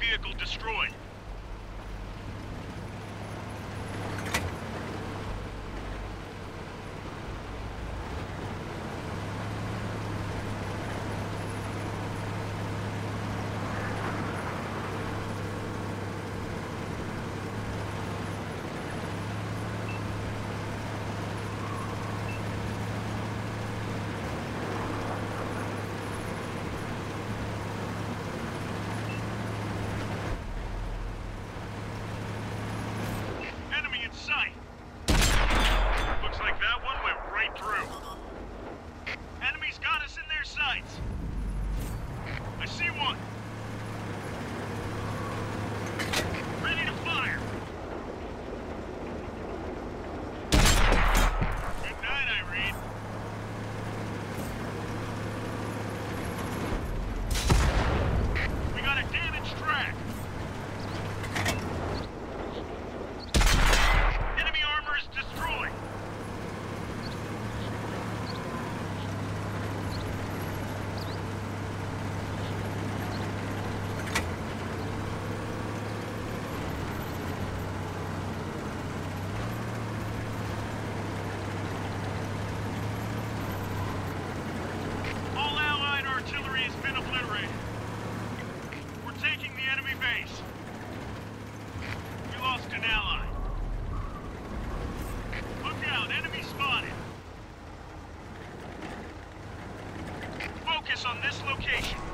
vehicle destroyed. sight. location.